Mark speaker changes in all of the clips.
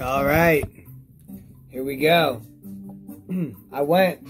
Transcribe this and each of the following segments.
Speaker 1: All right. Here we go. I went.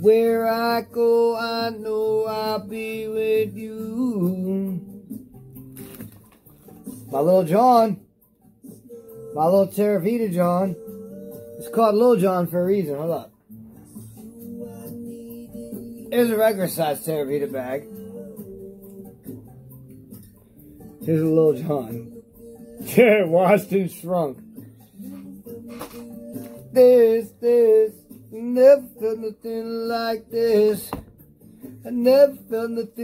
Speaker 1: Where I go, I know I'll be with you. My little John. My little Terrapin John. It's called Little John for a reason. Hold up. Here's a regular size Terrapin bag. Here's a Little John. Washed and shrunk. This, this, never felt nothing like this. I never felt nothing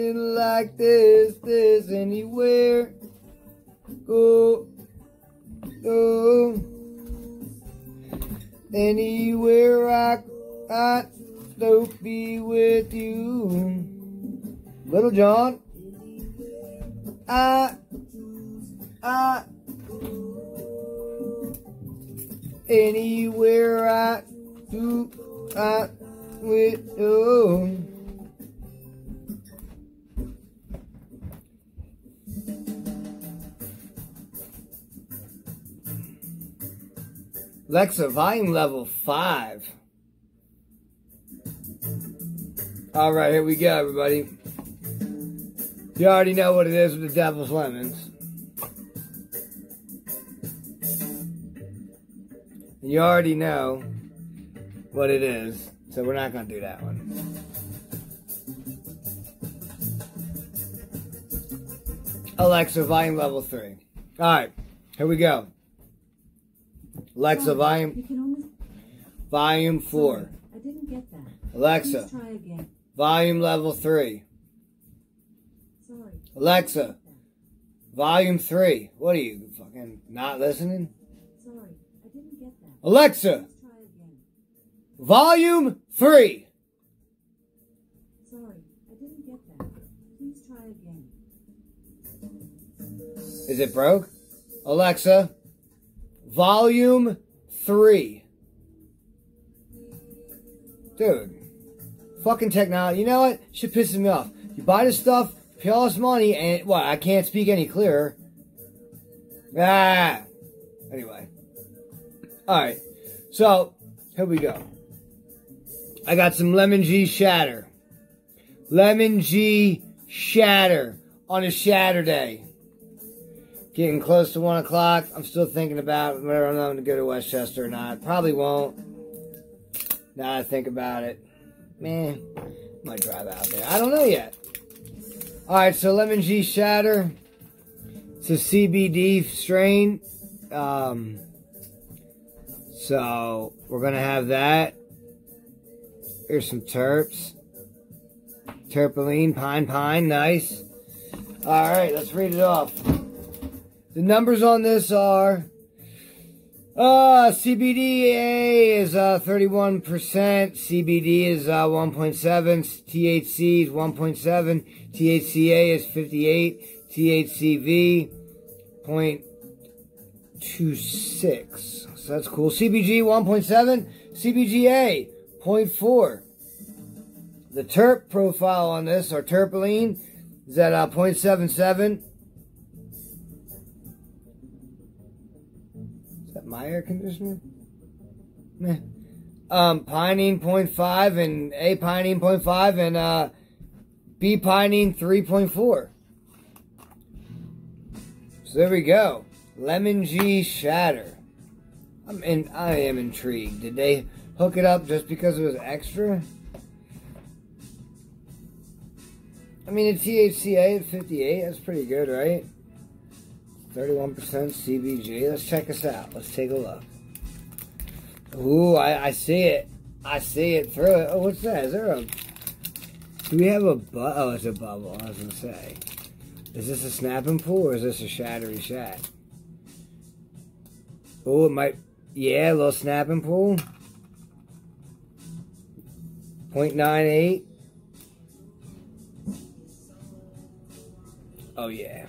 Speaker 1: Alexa, volume level five. All right, here we go, everybody. You already know what it is with the Devil's Lemons. You already know what it is, so we're not going to do that one. Alexa, volume level three. All right, here we go. Alexa, volume
Speaker 2: only.
Speaker 1: volume four.
Speaker 2: I didn't get that.
Speaker 1: Alexa,
Speaker 2: try again.
Speaker 1: volume level three.
Speaker 2: Sorry.
Speaker 1: Alexa, volume three. What are you fucking not listening?
Speaker 2: Sorry. I didn't get that.
Speaker 1: Alexa,
Speaker 2: try again.
Speaker 1: volume three.
Speaker 2: Sorry. I didn't get that. Please try again.
Speaker 1: Is it broke? Alexa, volume three. Dude, fucking technology. You know what? Shit pisses me off. You buy this stuff, pay all this money, and what? I can't speak any clearer. Ah. Anyway. Alright. So, here we go. I got some Lemon G Shatter. Lemon G Shatter on a Shatter Day. Getting close to one o'clock. I'm still thinking about whether I'm going to go to Westchester or not. Probably won't. Now I think about it. Man, might drive out there. I don't know yet. Alright, so Lemon G Shatter. It's a CBD strain. Um, so we're going to have that. Here's some terps. Terpinolene, pine, pine, nice. Alright, let's read it off. The numbers on this are uh, CBDA is uh, 31%, CBD is uh, 1.7, THC is 1.7, THCA is 58, THCV 0.26. So that's cool. CBG 1.7, CBGA 0.4. The terp profile on this, or terpinolene, is at uh, 0.77. my air conditioner? Meh. Um, pinene 0.5 and A pinene 0.5 and uh, B pinene 3.4. So there we go. Lemon G Shatter. I'm in, I am intrigued. Did they hook it up just because it was extra? I mean, the THCA at 58, that's pretty good, right? 31% CBG. Let's check this out. Let's take a look. Ooh, I, I see it. I see it through it. Oh, what's that? Is there a... Do we have a... Bu oh, it's a bubble. I was going to say. Is this a snap and pull or is this a shattery shat? Oh, it might... Yeah, a little snap and pull. 0.98. Oh, yeah.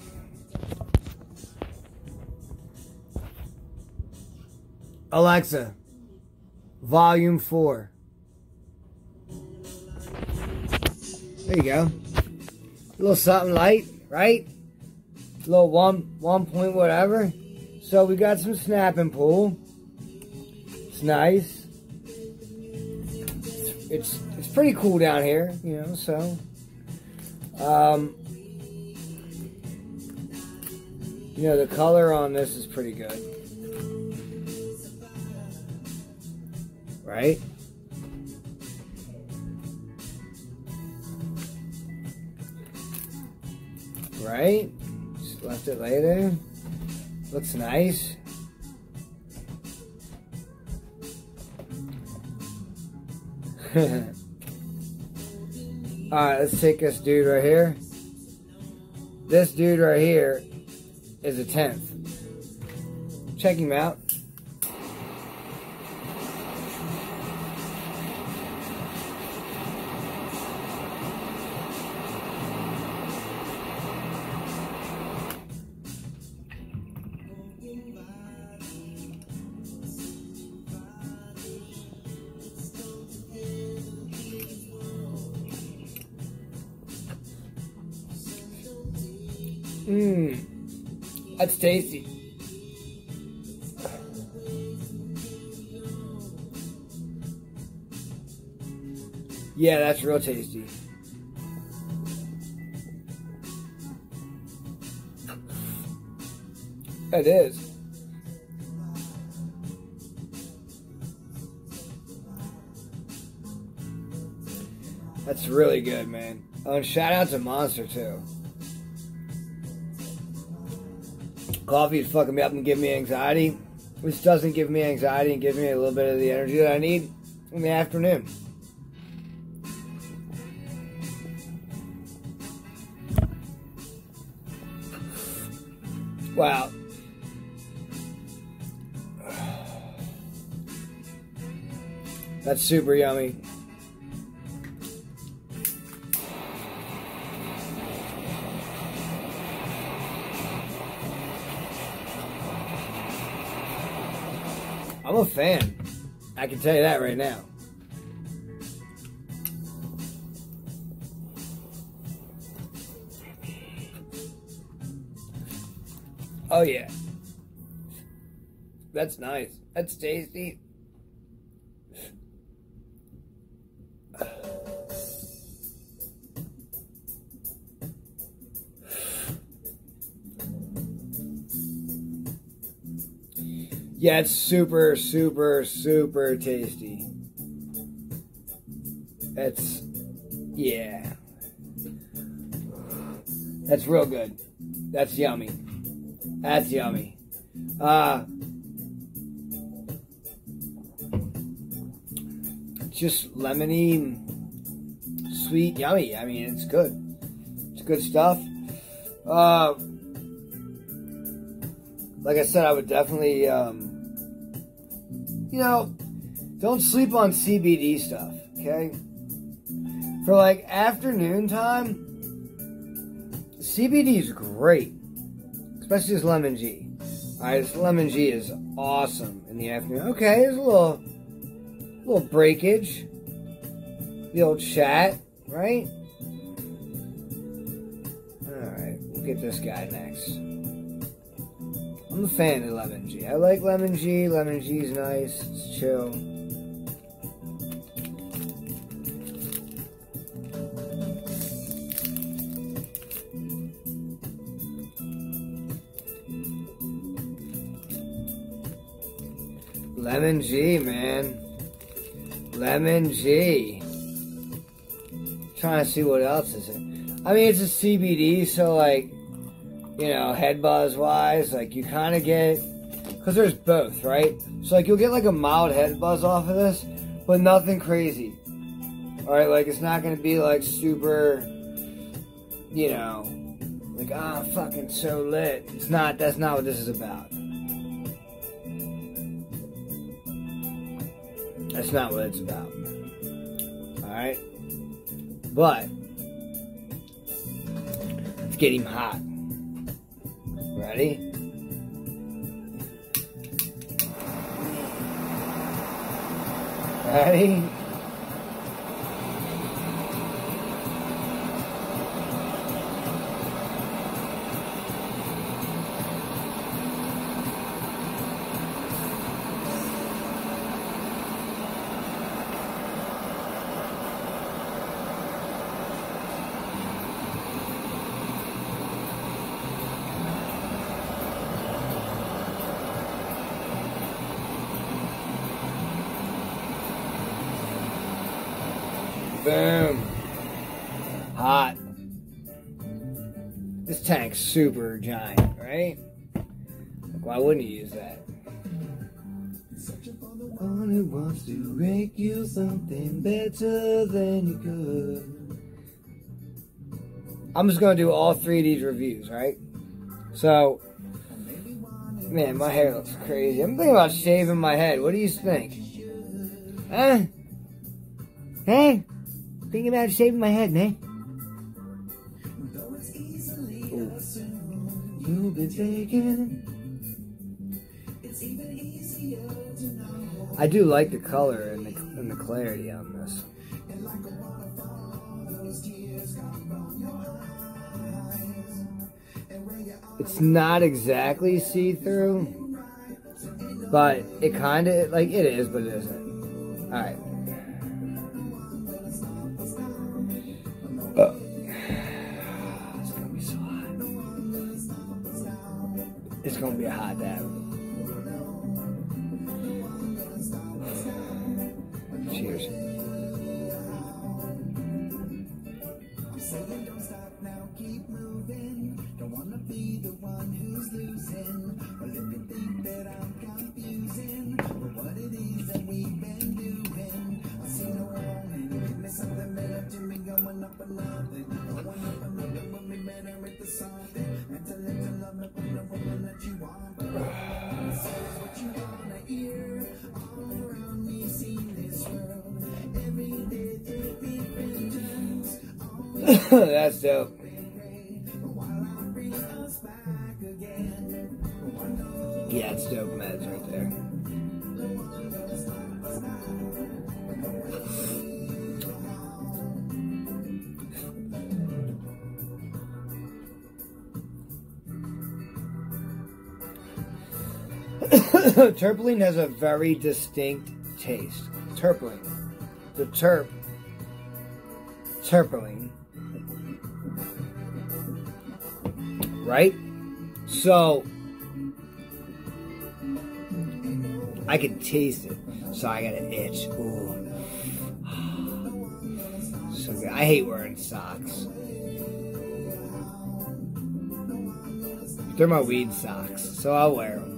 Speaker 1: Alexa, volume 4. There you go. A little something light, right? A little one one point whatever. So we got some snap and pull. It's nice. It's it's pretty cool down here, you know. So, um, you know, the color on this is pretty good, right? Right? Just left it later. Looks nice. Alright, let's take this dude right here. This dude right here is a 10th. Check him out. Mmm, that's tasty. Yeah, that's real tasty. It is. That's really good, man. Oh, and shout out to Monster too. Coffee is fucking me up and giving me anxiety. This doesn't give me anxiety and gives me a little bit of the energy that I need in the afternoon. Wow. That's super yummy. Fan. I can tell you that right now. Oh yeah. That's nice. That's tasty. Yeah, it's super, super, super tasty. That's, yeah. That's real good. That's yummy. That's yummy. Uh, just lemony, sweet, yummy. I mean, it's good. It's good stuff. Uh, like I said, I would definitely, um, you know, don't sleep on CBD stuff, okay? For like afternoon time, CBD is great, especially this lemon G. All right, this lemon G is awesome in the afternoon. Okay, there's a little, little breakage, the old chat, right? All right, we'll get this guy next. I'm a fan of Lemon G. I like Lemon G. Lemon G is nice. It's chill. Lemon G, man. Lemon G. Trying to see what else is it. I mean, it's a CBD, so like, you know, head buzz wise, like you kind of get, because there's both, right? So like you'll get like a mild head buzz off of this, but nothing crazy. All right, like it's not gonna be like super, you know, like ah oh, fucking so lit. It's not. That's not what this is about. That's not what it's about. All right, but let's get him hot. Ready? Ready? Boom. Hot. This tank's super giant, right? Like, why wouldn't you use that? Only wants to make you something better than you could. I'm just gonna do all three of these reviews, right? So, man, my hair looks crazy. I'm thinking about shaving my head. What do you think? Huh? Hey, thinking about shaving my head, man. You've been taken. I do like the color and the, and the clarity on this. It's not exactly see-through, but it kind of, like, it is, but it isn't. Alright. Uh, It's gonna be a hot dab. That's dope. Yeah, it's dope meds right there. Terpene has a very distinct taste. Terpene. The terp. Terpene. Right? So, I can taste it. So I got an itch. Ooh. So good. I hate wearing socks. They're my weed socks, so I'll wear them.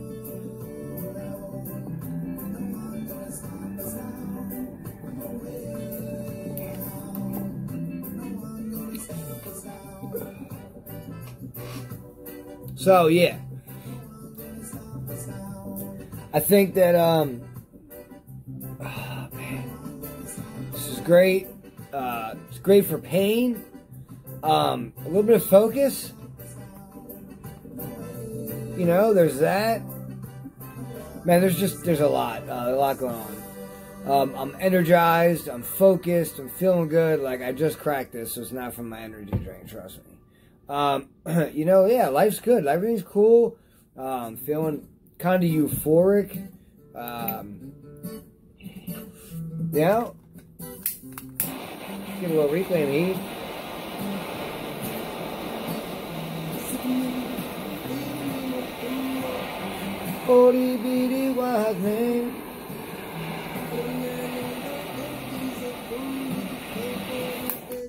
Speaker 1: So yeah, I think that um, oh, this is great. Uh, it's great for pain. Um, a little bit of focus. You know, there's that. Man, there's just there's a lot, uh, a lot going on. Um, I'm energized. I'm focused. I'm feeling good. Like I just cracked this, so it's not from my energy drink. Trust me. Um, you know, yeah, life's good. Everything's cool. Um, feeling kind of euphoric. Um, know, get a little reclaim heat.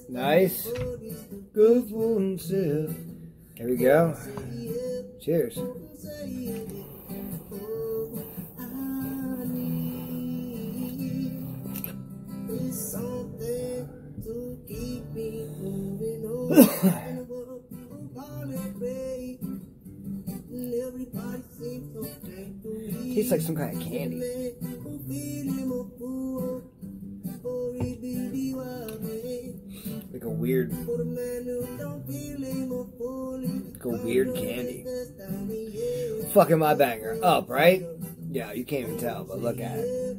Speaker 1: Nice. Good for himself. Here we go. Cheers. Tastes like some kind of candy. Like a weird, candy. Fucking my banger up, right? Yeah, you can't even tell, but look at it.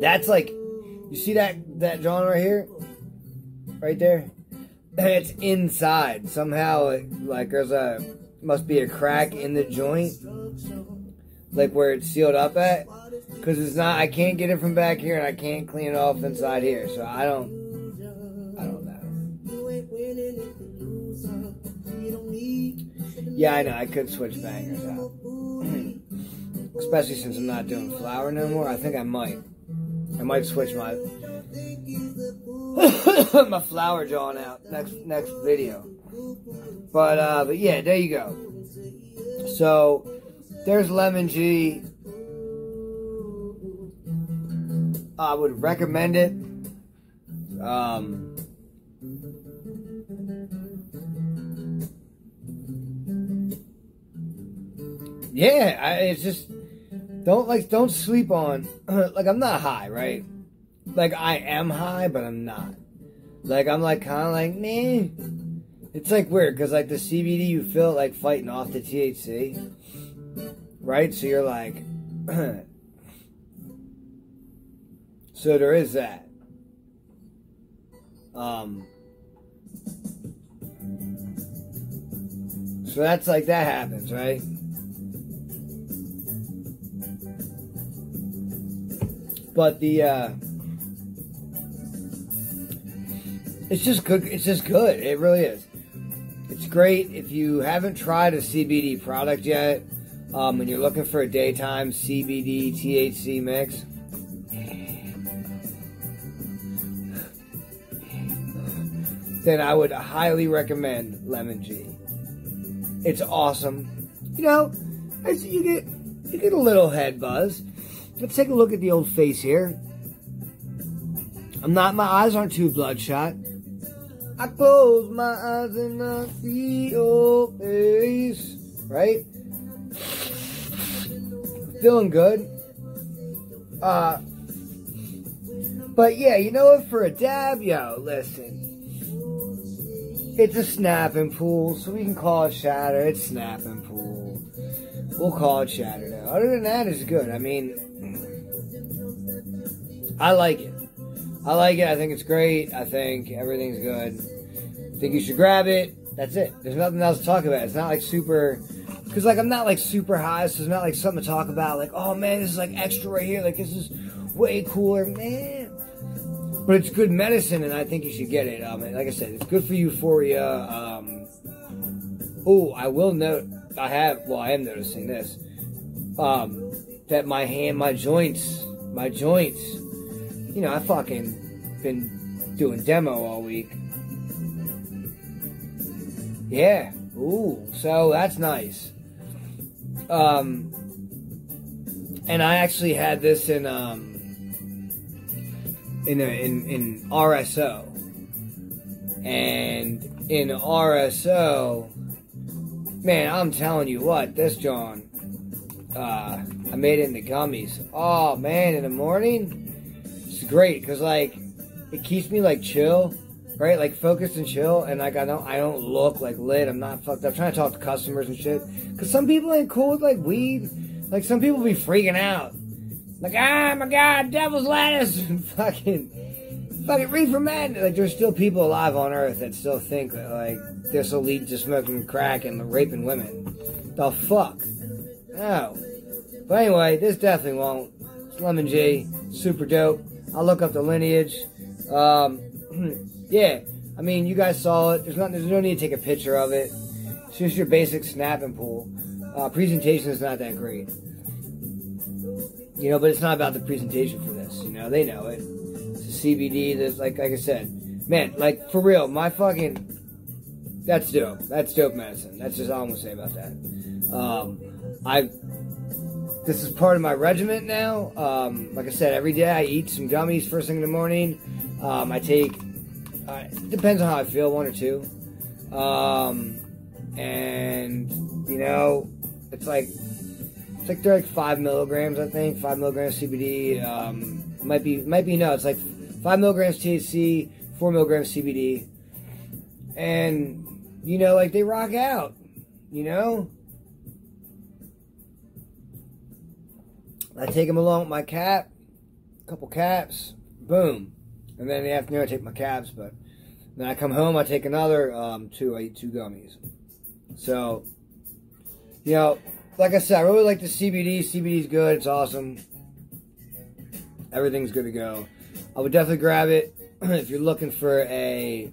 Speaker 1: That's like, you see that that John right here, right there. It's inside somehow. Like there's a must be a crack in the joint, like where it's sealed up at. Because it's not, I can't get it from back here and I can't clean it off inside here. So I don't, Yeah, I know. I could switch bangers out. Especially since I'm not doing flower no more. I think I might. I might switch my my flower drawing out next next video. But uh, but yeah, there you go. So there's lemon G. I would recommend it. Um, yeah, I, it's just don't like don't sleep on. like I'm not high, right? Like I am high, but I'm not. Like I'm like kind of like me. It's like weird because like the CBD you feel like fighting off the THC, right? So you're like, so there is that. Um. So that's like that happens, right? But the uh it's just good it's just good. It really is. It's great if you haven't tried a CBD product yet, um, and you're looking for a daytime CBD THC mix. Then I would highly recommend Lemon G. It's awesome. You know, you get you get a little head buzz. Let's take a look at the old face here. I'm not, my eyes aren't too bloodshot. I close my eyes and I see your face. Right? Feeling good. Uh, but yeah, you know what? For a dab, yo, listen. It's a snap and pull, so we can call it shatter. It's snap and pull. We'll call it shatter now. Other than that, it's good. I mean, I like it. I like it. I think it's great. I think everything's good. I think you should grab it. That's it. There's nothing else to talk about. It's not like super, because like I'm not like super high, so it's not like something to talk about. Like, oh man, this is like extra right here. Like this is way cooler, man. But it's good medicine, and I think you should get it. Um, like I said, it's good for euphoria. Um, oh, I will note. I have. Well, I am noticing this. Um, that my hand, my joints, my joints you know, I fucking been doing demo all week. Yeah. Ooh, so that's nice. Um, and I actually had this in um in a, in in RSO, and in RSO, man, I'm telling you what, this John, uh, I made it in the gummies. Oh man, in the morning great because like it keeps me like chill, right? Like focused and chill, and like I don't I don't look like lit. I'm not fucked up. I'm trying to talk to customers and shit. Cause some people ain't cool with like weed. Like some people be freaking out. Like ah my god, devil's lettuce, fucking, fucking reefer madness. Like there's still people alive on Earth that still think that like this will lead to smoking crack and raping women. The fuck? No. But anyway, this definitely won't. It's Lemon G, super dope. I'll look up the lineage. Um, yeah, I mean, you guys saw it. There's not, there's no need to take a picture of it. It's just your basic snap and pull. Uh, presentation is not that great. You know, but it's not about the presentation for this. You know, they know it. It's a CBD. That's like, like I said, man, like for real, my fucking, that's dope. That's dope medicine. That's just all I'm gonna say about that. Um, I this is part of my regiment now. Um, like I said, every day I eat some gummies first thing in the morning. Um, I take, uh, depends on how I feel, one or two. Um, and, you know, it's like, it's like they're like five milligrams, I think, five milligrams CBD. Um, might be, might be no, it's like five milligrams THC, four milligrams CBD. And, you know, like they rock out, you know? I take them along with my cap, a couple caps, boom. And then in the afternoon I take my caps, but then I come home, I take another um, two, I eat two gummies. So, you know, like I said, I really like the CBD. CBD's good, it's awesome. Everything's good to go. I would definitely grab it if you're looking for a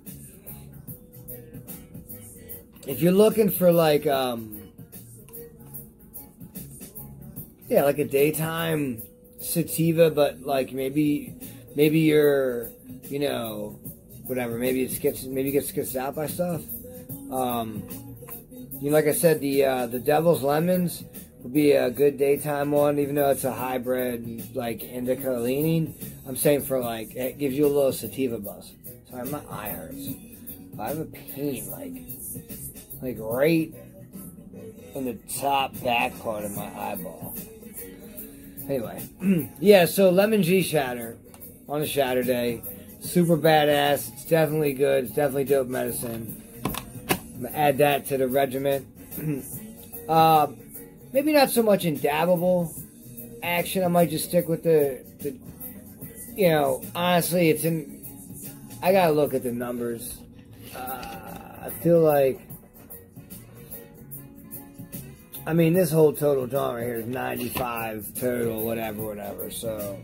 Speaker 1: if you're looking for like um yeah, like a daytime sativa, but like maybe maybe you're you know whatever. Maybe it gets maybe it gets gets out by stuff. Um, you know, like I said, the uh, the Devil's Lemons would be a good daytime one, even though it's a hybrid like indica leaning. I'm saying for like it gives you a little sativa buzz. Sorry, my eye hurts. I have a pain like like right in the top back part of my eyeball. Anyway, yeah. So lemon G shatter on a shatter day, super badass. It's definitely good. It's definitely dope medicine. I'm gonna add that to the regiment. uh, maybe not so much in dabbable action. I might just stick with the, the you know, honestly, it's in. I gotta look at the numbers. Uh, I feel like. I mean, this whole total joint right here is 95 total, whatever, whatever. So.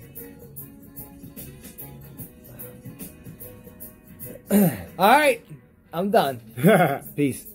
Speaker 1: All right. I'm done. Peace.